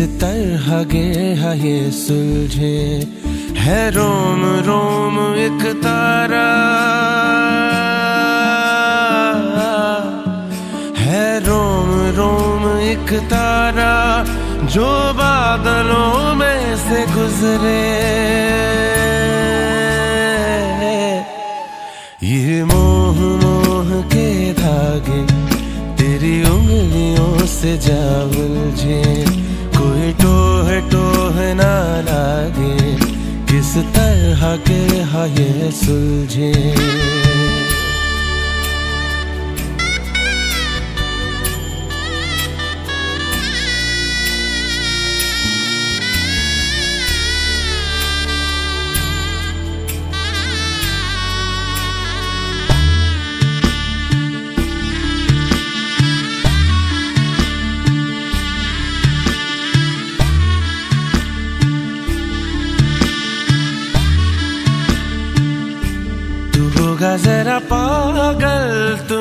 तरह गे ये सुलझे। है रोम रोम एक तारा। है रोम रोम एक तारा जो बादलों में से गुजरे। ये मोह मोह के धागे तेरी उंगलियों से जा। उलझे तरह के ये सुलझे।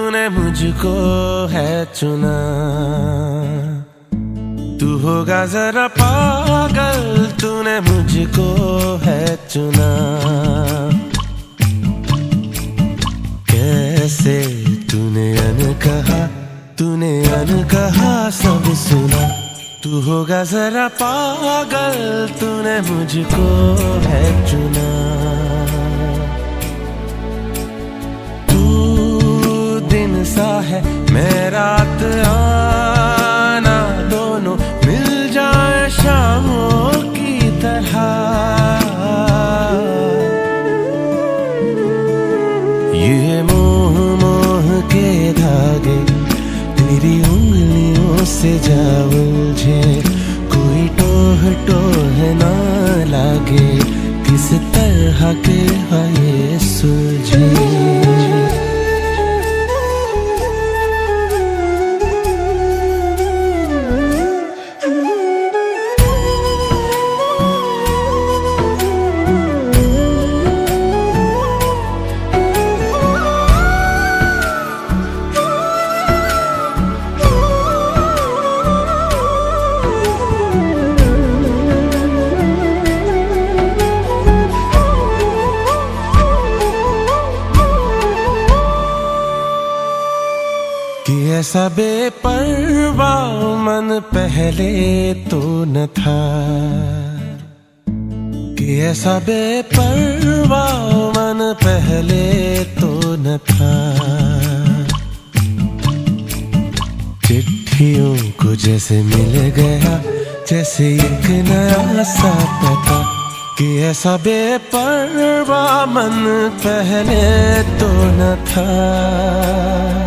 तूने मुझको है चुना। तू होगा जरा पागल, तूने मुझको है चुना। कैसे तूने अन कहा, तूने अन कहा सब सुना। तू होगा जरा पागल, तूने मुझको है चुना। सा है, मैं रात आना दोनों मिल जाए शामों की तरह। ये मोह मोह के धागे तेरी उंगलियों से जा उलझे कोई टोह टोह ना लागे, किस तरह के है सुलझे कि ऐसा बेपरवा मन पहले तो न था। कि ऐसा बेपरवा मन पहले तो न था। चिट्ठियों को जैसे मिल गया, जैसे एक नया सा पता। कि ऐसा बेपरवा मन पहले तो न था।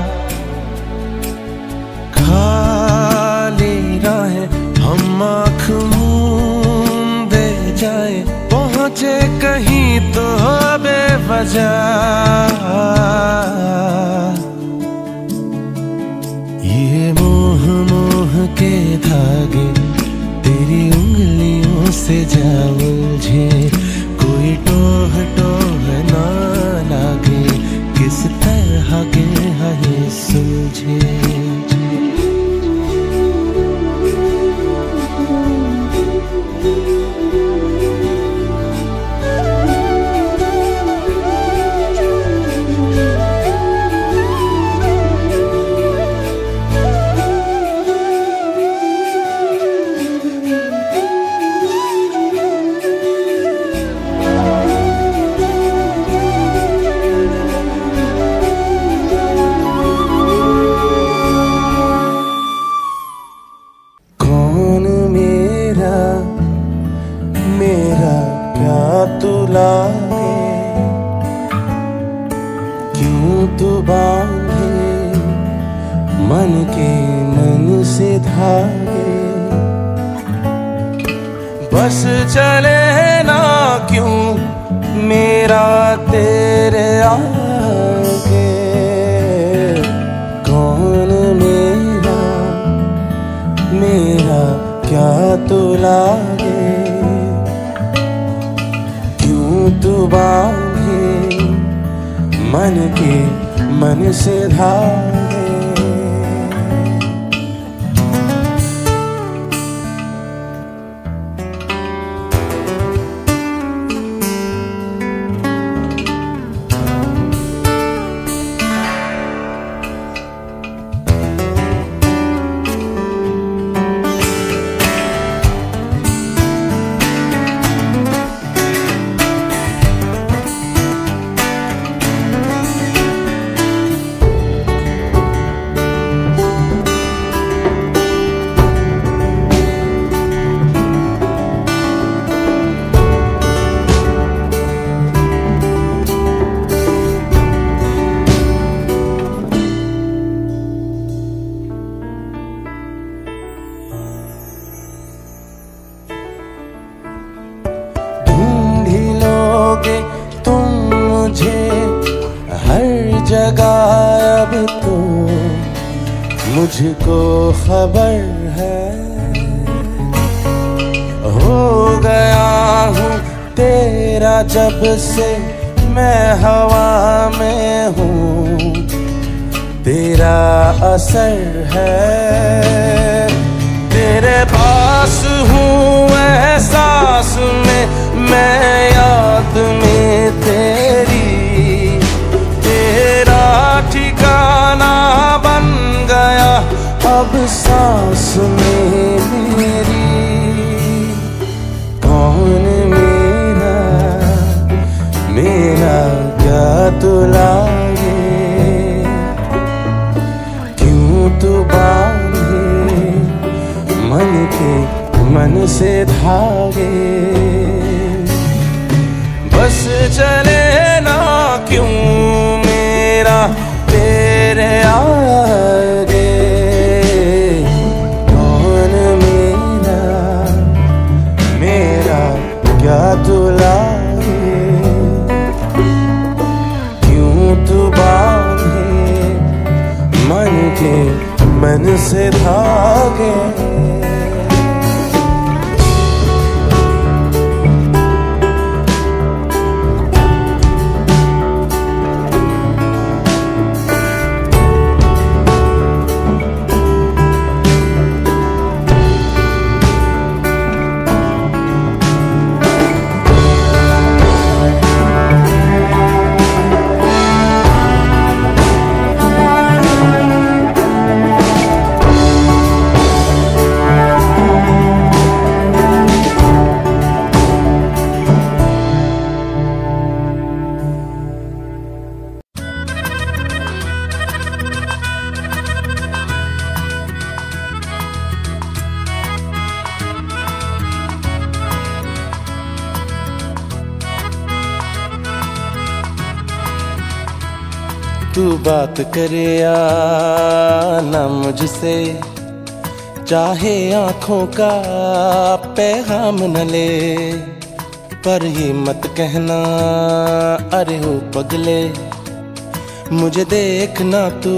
पहुँचे कहीं तो बेवजह। ये मोह मोह के धागे तू मन के मन से धागे जब बात करे या ना मुझसे। चाहे आँखों का पैगाम न ले, पर ये मत कहना, अरे हो पगले। मुझे देखना तू,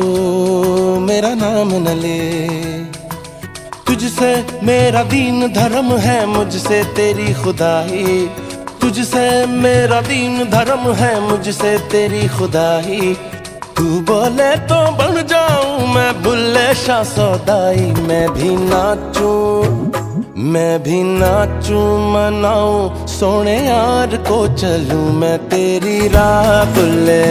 मेरा नाम न ले। तुझसे मेरा दीन धर्म है मुझसे तेरी खुदाई। तुझसे मेरा दीन धर्म है मुझसे तेरी खुदाई। तू बोले तो बन जाऊँ मैं बुल्ले शाह सौदाई। मैं भी नाचूं, मैं भी नाचू, मनाऊं। सोने यार को चलूँ मैं तेरी राह बुल्ले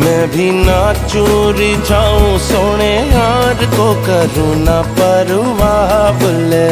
मैं भी नाचूं, रिझाऊं, सोने यार को करूँ ना परवाह बुल्ले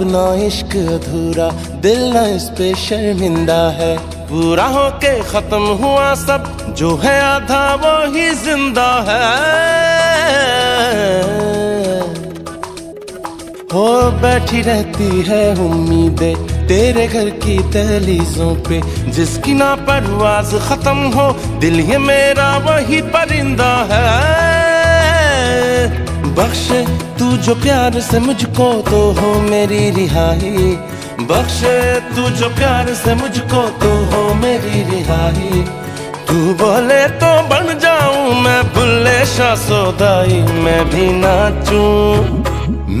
अपना इश्क अधूरा, दिल न इस पे शर्मिंदा है। पूरा होके खत्म हुआ सब, जो है आधा वो ही ज़िंदा है। हो बैठी रहती है उम्मीदें, तेरे घर की दहलीजों पे, जिसकी ना परवाज खत्म हो, दिल ये मेरा वही परिंदा है। बख्शे तू जो प्यार से मुझको तो हो मेरी रिहाई। बख्शे तू जो प्यार से मुझको तो हो मेरी रिहाई। तू बोले तो बन जाऊँ मैं बुल्ले शाह सोदाई मैं भी नाचूं,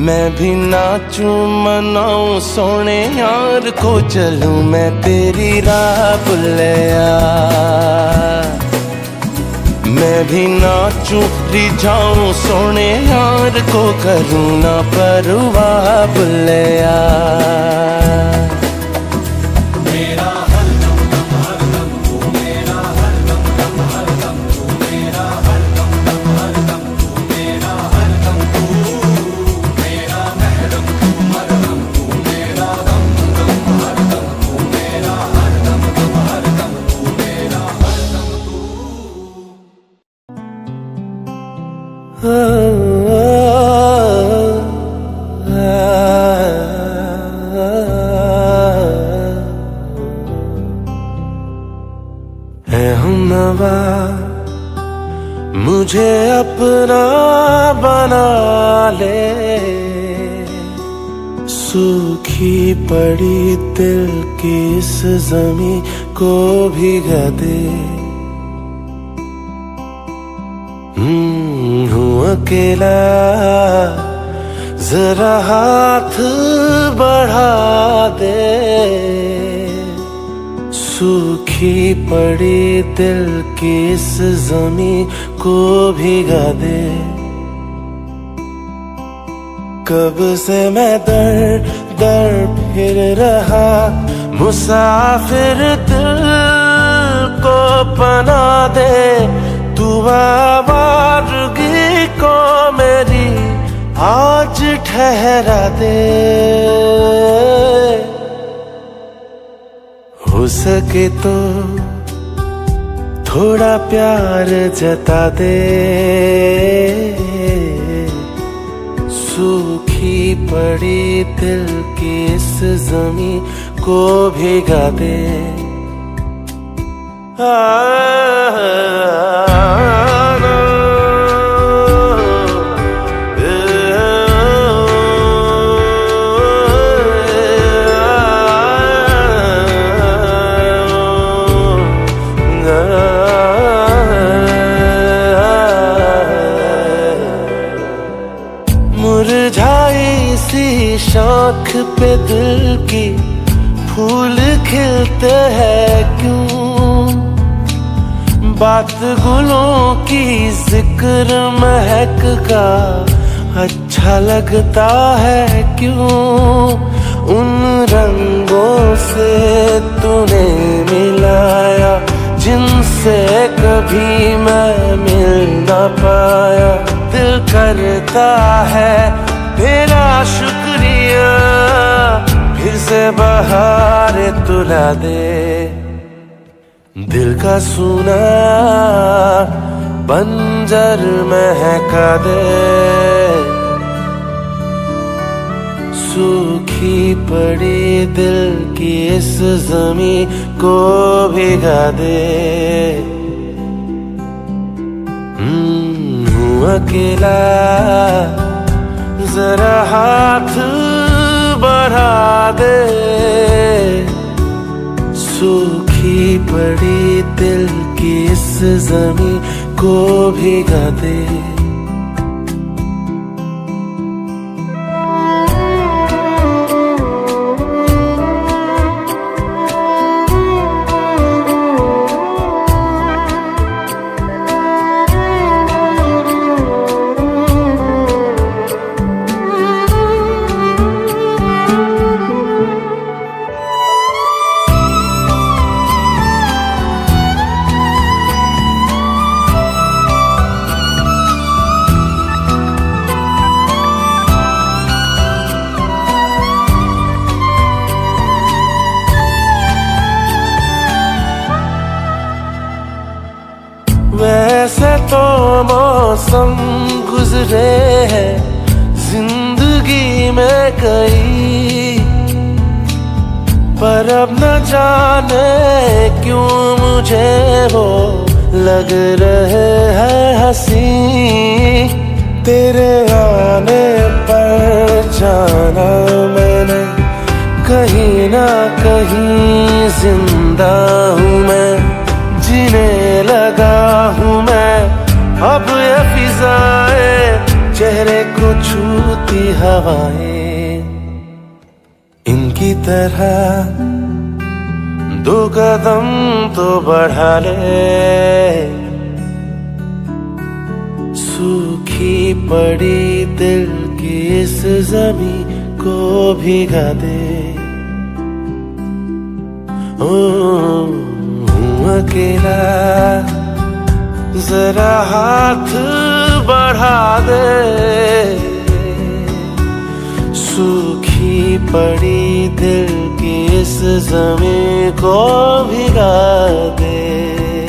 मैं भी नाचूं, मनाऊं, सोने यार को चलूँ। मैं तेरी राह बुल्लिया मैं भी नाचूं रिझाऊं सोने यार को करूँ ना परवाह बुल्लिया पड़ी दिल की इस जमी को भिगा दे हम्म, हूँ अकेला जरा हाथ बढ़ा दे। सूखी पड़ी दिल की इस जमी को भिगा दे कब से मैं दर दर फिर रहा मुसाफिर दिल को पना दे। तू आवारगी को मेरी आज ठहरा दे। हो सके तो थोड़ा प्यार जता दे। सूखी पड़ी दिल की इस जमी को भिगा दे। आ, शाख पे दिल की फूल खिलते हैं क्यों? बात गुलों की ज़िक्र महक का अच्छा लगता है क्यों? उन रंगों से तूने मिलाया, जिनसे कभी मैं मिल ना पाया। दिल करता है तुला दे। दिल का सुना बंजर महका दे। सूखी पड़ी दिल की इस जमी को भिगा दे। हूँ अकेला, जरा हाथ बढ़ा दे। सूखी पड़ी दिल की इस जमी को भिगा दे। वैसे तो मौसम गुजरे हैं, ज़िंदगी में कई। पर अब न जाने क्यों मुझे वो लग रहे हैं हसी। तेरे आने पर जाना मैंने, कहीं ना कहीं ज़िंदा हूँ मैं। जीने लगा हूँ मैं। अब ये फिजाए चेहरे को छूती हवाएँ। इनकी तरह दो कदम तो बढ़ा ले। सूखी पड़ी दिल की इस जमी को भिगा दे। ओ अकेला जरा हाथ बढ़ा दे। सूखी पड़ी दिल की इस जमी को भिगा दे।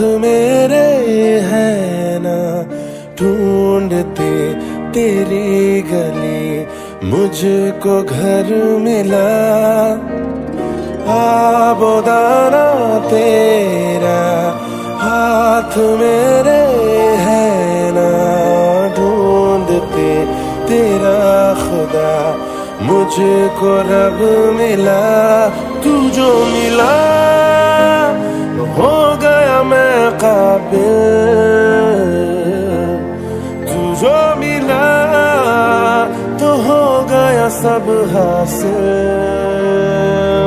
साथ मेरे है ना, ढूंढते तेरी गली, मुझको घर मिला। आबोदाना तेरा हाथ मेरे है ना, ढूंढते तेरा खुदा, मुझको रब मिला। तू जो मिला मैं काबिल तू जो मिला तो हो गया सब हासिल।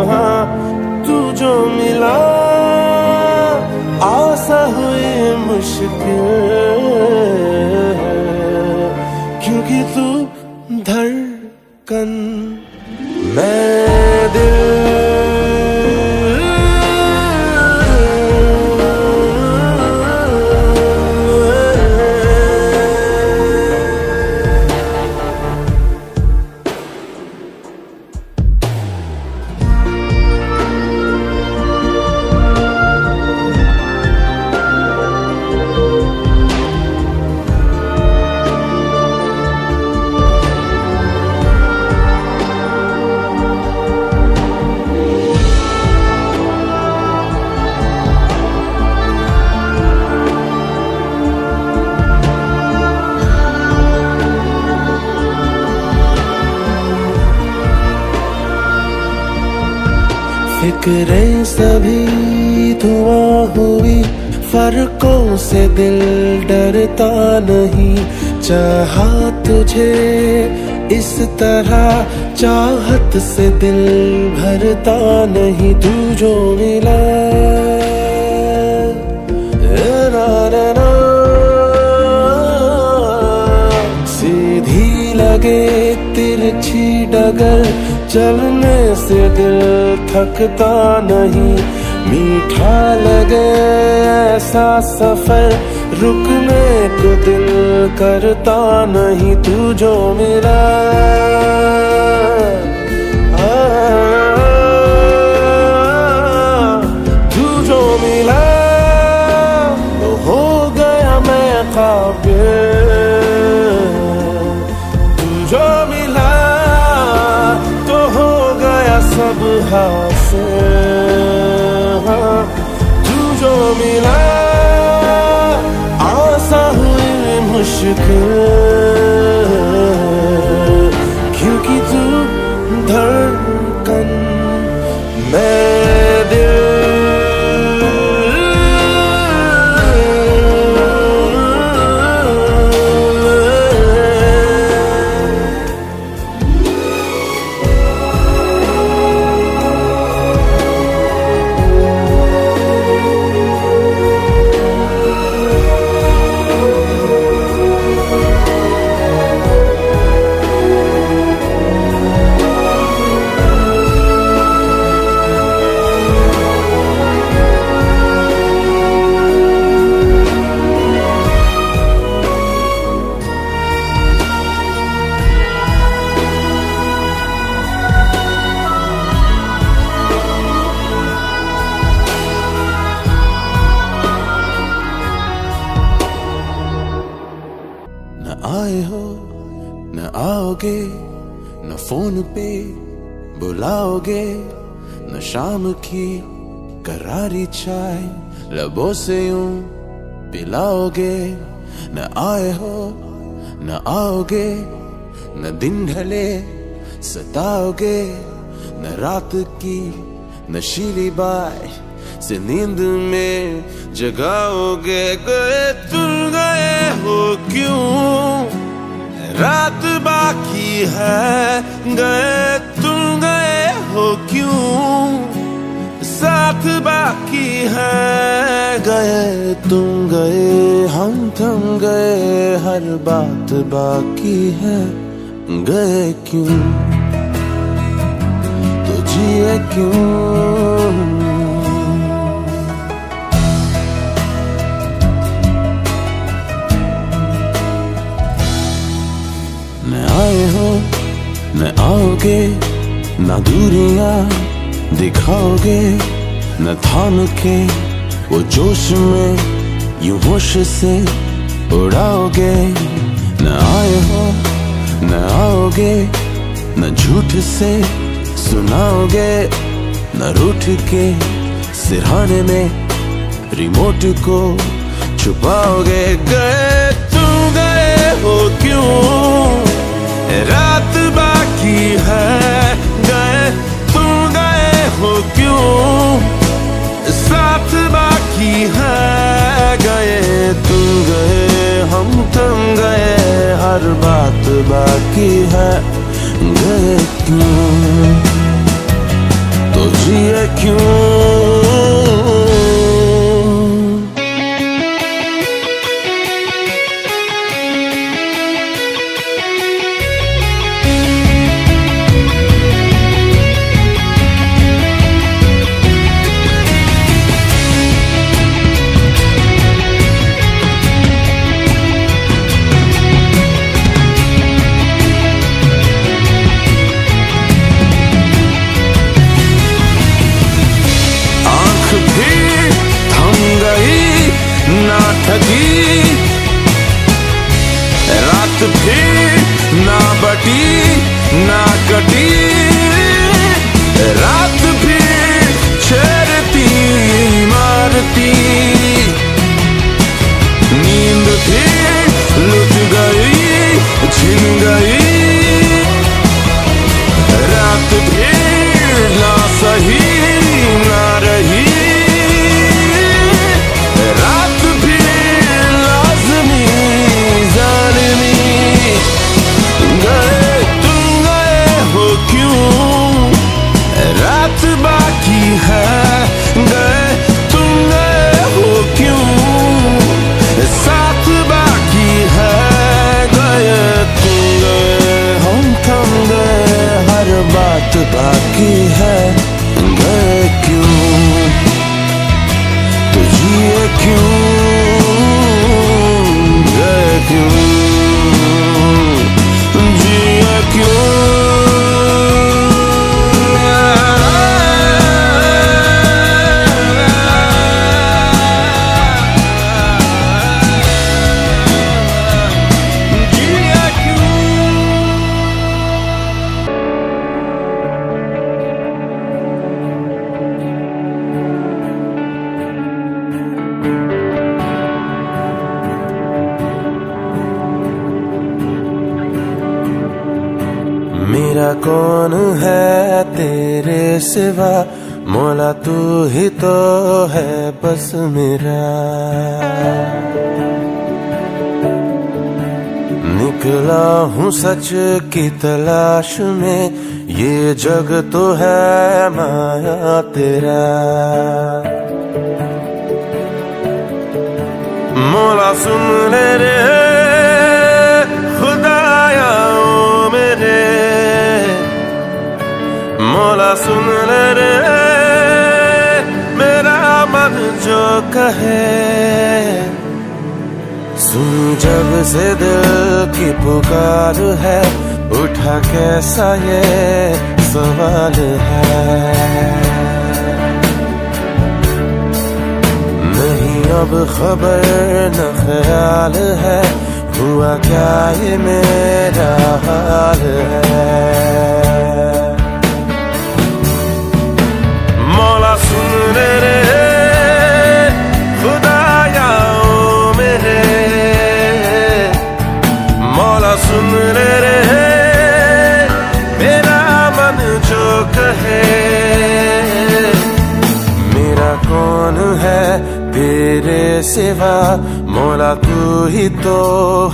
हाँ तू जो मिला, आसा हुई मुश्किल। क्योंकि तू धड़कन तरह चाहत से दिल भरता नहीं तू जो मिला सीधी लगे तिरछी डगर, चलने से दिल थकता नहीं। मीठा लगे ऐसा सफ़र रुकने को दिल करता नहीं तू जो मेरा। तू जो मिला। तो हो गया मैं काबिल। तू जो मिला। तो हो गया सब हासिल। हाँ, तू जो मिला। हुई मुश्किल आओगे न फ़ोन पे बुलाओगे, न शाम की करारी चाय लबों से यूँ पिलाओगे, न आए हो, न आओगे, न दिन ढले सताओगे, न रात की नशीली बाय से नींद में जगाओगे, गए तुम गए हो क्यों? रात बाकी है। गए तुम, गए हो क्यों? साथ बाकी है। गए तुम, गए हम, थम, गए हर बात बाकी है। गए क्यों? तो जिए क्यों? आए हो। न आओगे, न दूरिया दिखाओगे, न थाम के वो जोश में यू होश से उड़ाओगे। न आए हो, न आओगे, न झूठ से सुनाओगे, न रूठ के सिरहाने में रिमोट को छुपाओगे। गए तुम गए हो क्यों? रात बाकी है। गए तुम गए हो क्यों? साथ बाकी है। गए तुम गए, हम थम गए, हर बात बाकी है। गए क्यों तो जिए क्यों? ti. कौन है तेरे सिवा? मोला तू ही तो है बस मेरा। निकला हूँ सच की तलाश में, ये जग तो है माया तेरा। मोला सुन ले रे मौला सुन ले रे, मेरा मन जो कहे। सुन जब से दिल की पुकार है, उठा कैसा ये सवाल है। नहीं अब खबर न ख्याल है, हुआ क्या ये मेरा हाल है? मौला सुन रे मेरा मन जो कहे मेरा कौन है तेरे सिवा मौला तू ही तो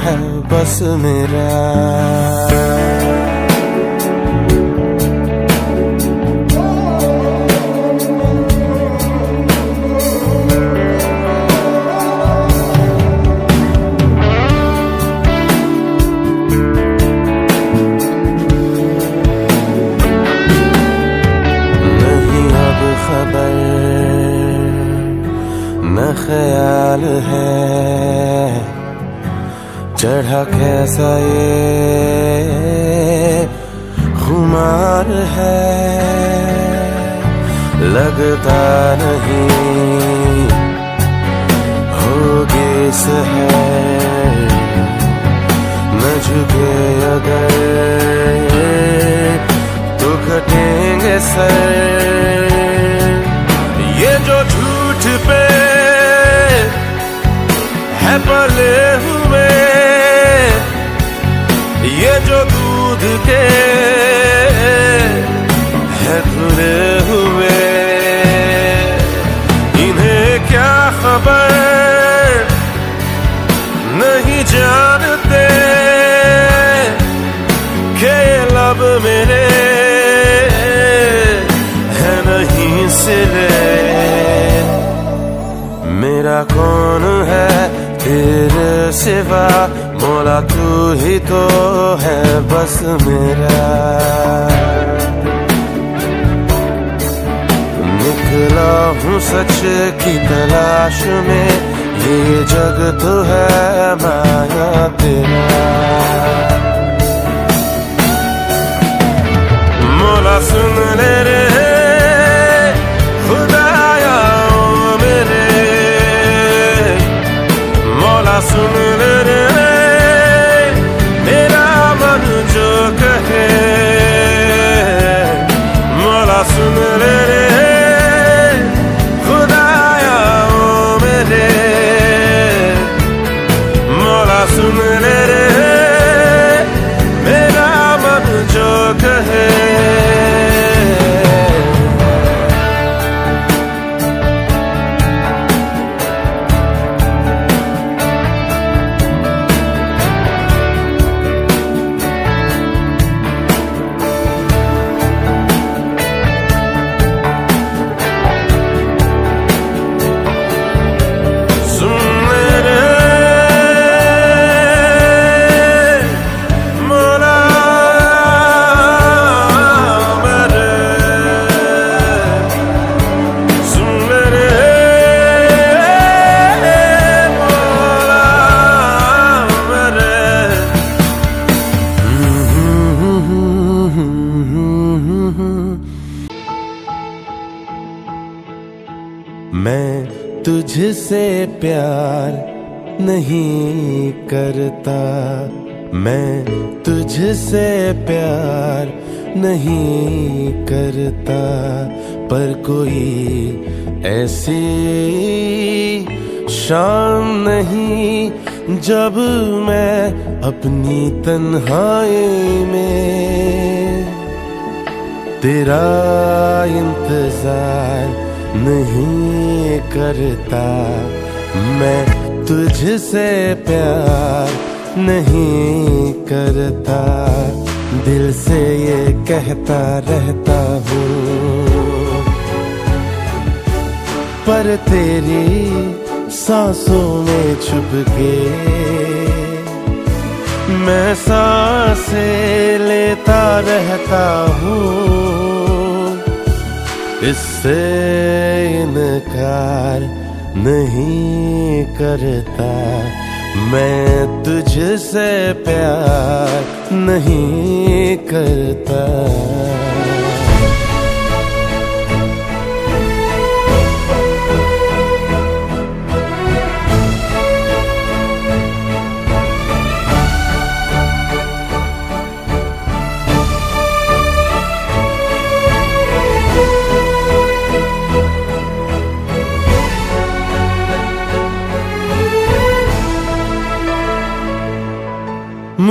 है बस मेरा ख्याल है। चढ़ा कैसा ये? खुमार है। लगता नहीं होगी सहर। न झुके अगर तो घटेंगे सर। ये जो झूठ पे है पले हुए। ये जो दूध के है धुले हुए। इन्हें क्या खबर? नहीं जानते। के लब मेरे है नहीं सिले मेरा कौन है? तेरे सिवा मोला तू ही तो है बस मेरा। निकला हूँ सच की तलाश में, ये जग तो है माया तेरा। मोला सुन ले रे मोला सुन रे, मेरा मन जो कहे। मोला सुन रे खुदाया ओ मेरे। मोला सुन रे। तुझसे प्यार नहीं करता, पर कोई ऐसी शाम नहीं जब मैं अपनी तन्हाई में तेरा इंतज़ार नहीं करता। मैं तुझसे प्यार नहीं करता, दिल से ये कहता रहता हूँ। पर तेरी सांसों में छुप के मैं साँसें लेता रहता हूँ। इससे इनकार नहीं करता मैं तुझसे प्यार नहीं करता।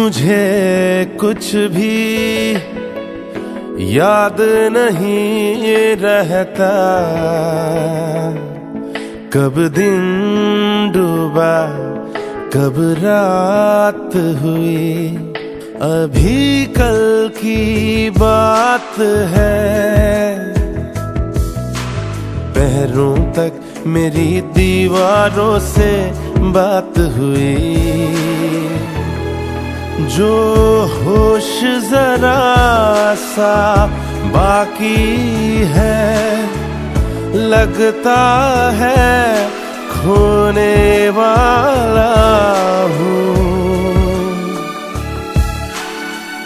मुझे कुछ भी याद नहीं रहता। कब दिन डूबा, कब रात हुई, अभी कल की बात है। पैरों तक मेरी दीवारों से बात हुई। जो होश जरा सा बाकी है, लगता है खोने वाला हूँ।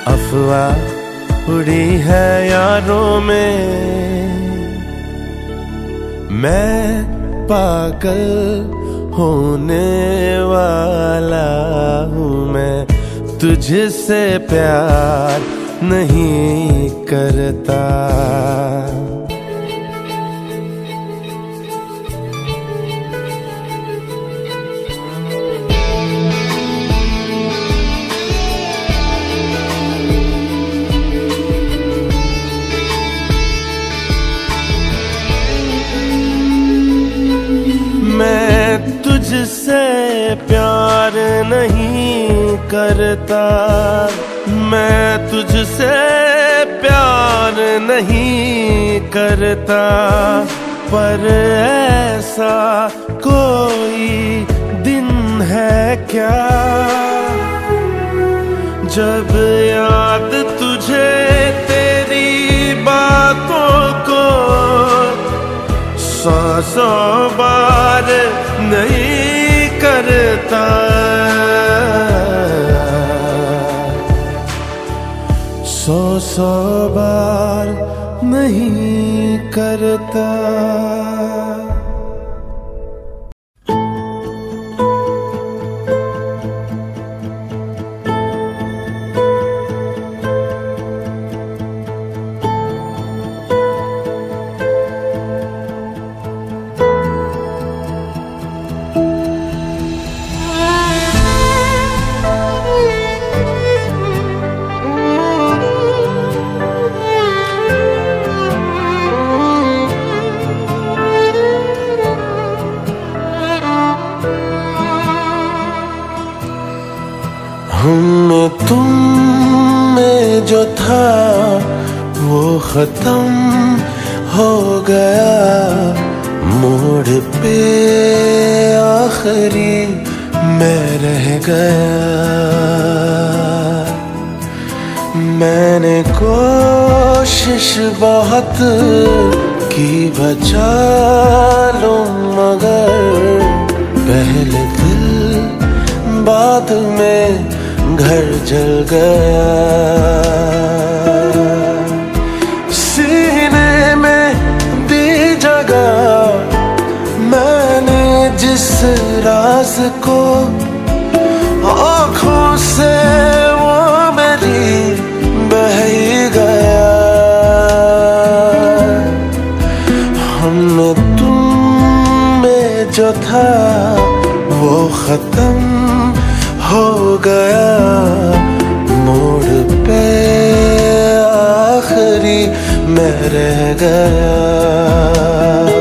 अफवाह उड़ी है यारों में, मैं पागल होने वाला हूँ मैं। तुझसे प्यार नहीं करता। करता। मैं तुझसे प्यार नहीं करता। पर ऐसा कोई दिन है क्या? जब याद तुझे तेरी बातों को सौ सौ बार नहीं करता। सौ सौ बार नहीं करता। राज को आँखों से वो मेरी बह गया। हम तुम में जो था, वो खत्म हो गया। मोड़ पे आखिरी मैं रह गया।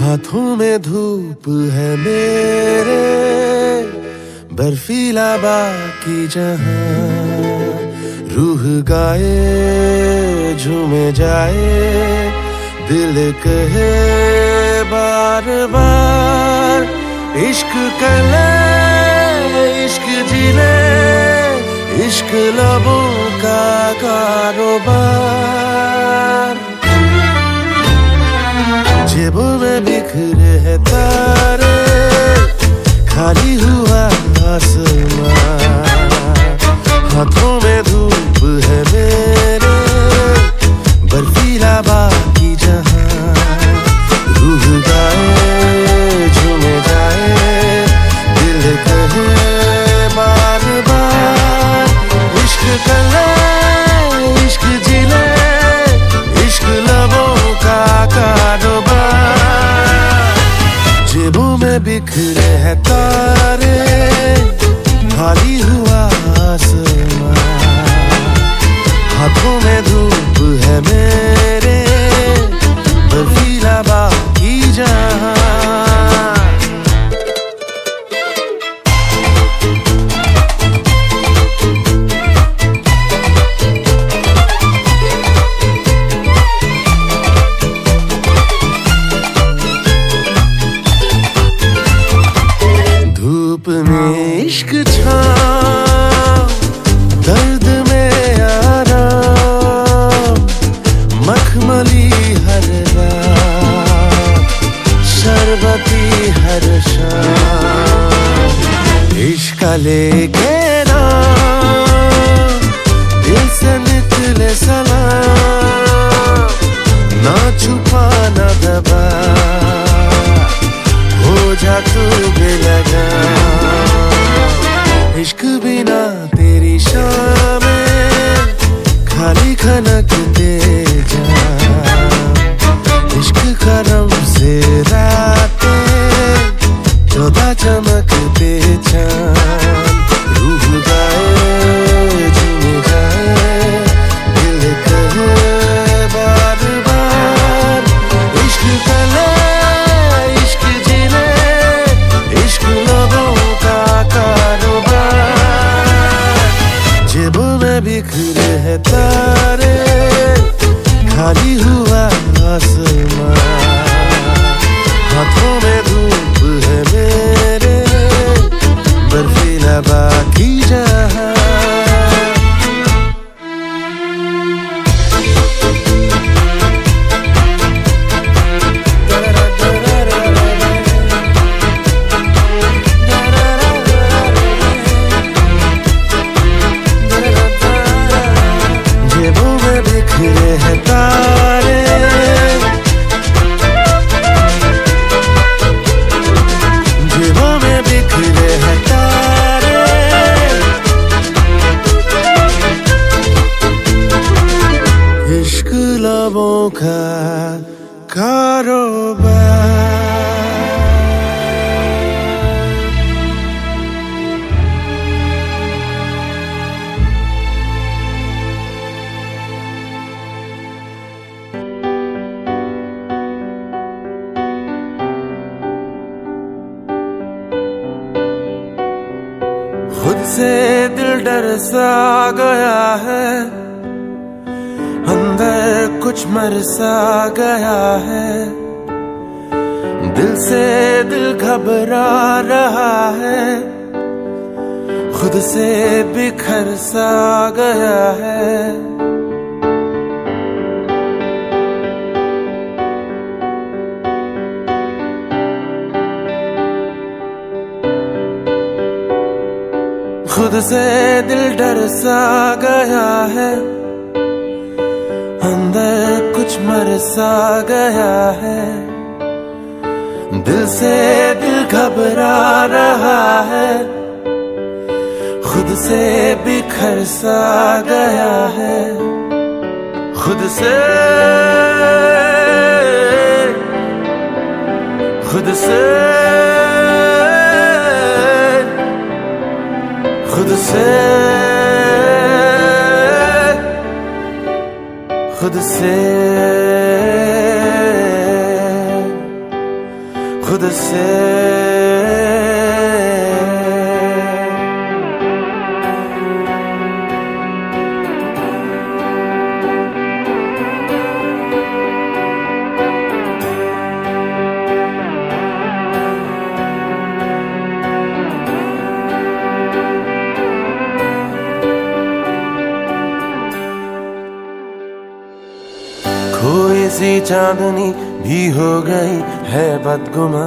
हाथों में धूप है मेरे, बर्फीला बाकी जहाँ रूह गाए, झूमे जाए, दिल कहे बार बार इश्क कले, इश्क ज़िले इश्क लबों का कारोबार। जेबों में बिखरे है तारे, खाली हुआ आसमान। हाथों में धूप है मेरे, बर्फीला बाकी जहाँ। रूह गाए झूमे जाए, दिल कहे बार बार, इश्क कर बिखरे है से दिल डर सा गया है। अंदर कुछ मर सा गया है। दिल से दिल घबरा रहा है। खुद से बिखर सा गया है। खुद से दिल डर सा गया है। अंदर कुछ मर सा गया है। दिल से दिल घबरा रहा है। खुद से बिखर सा गया है। खुद से खुद से। खुद से खुद से खुद से चांदनी भी हो गई है बदगुमा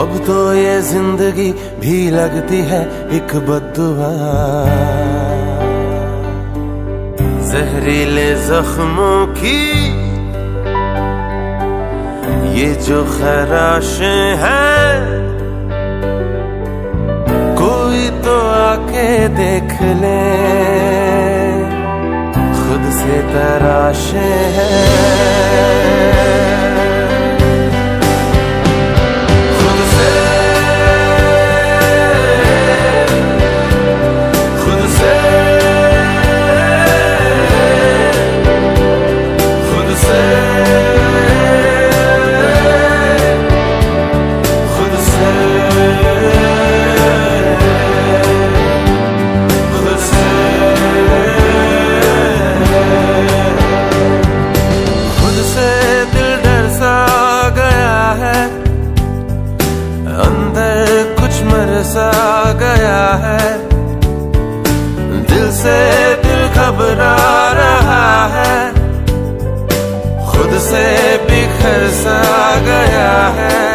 अब तो ये ज़िंदगी भी लगती है एक बदुआ जहरीले जख्मों की ये जो खराशें हैं, कोई तो आके देख ले। से तराशे हैं। सा गया है, दिल से दिल घबरा रहा है, खुद से बिखर सा गया है।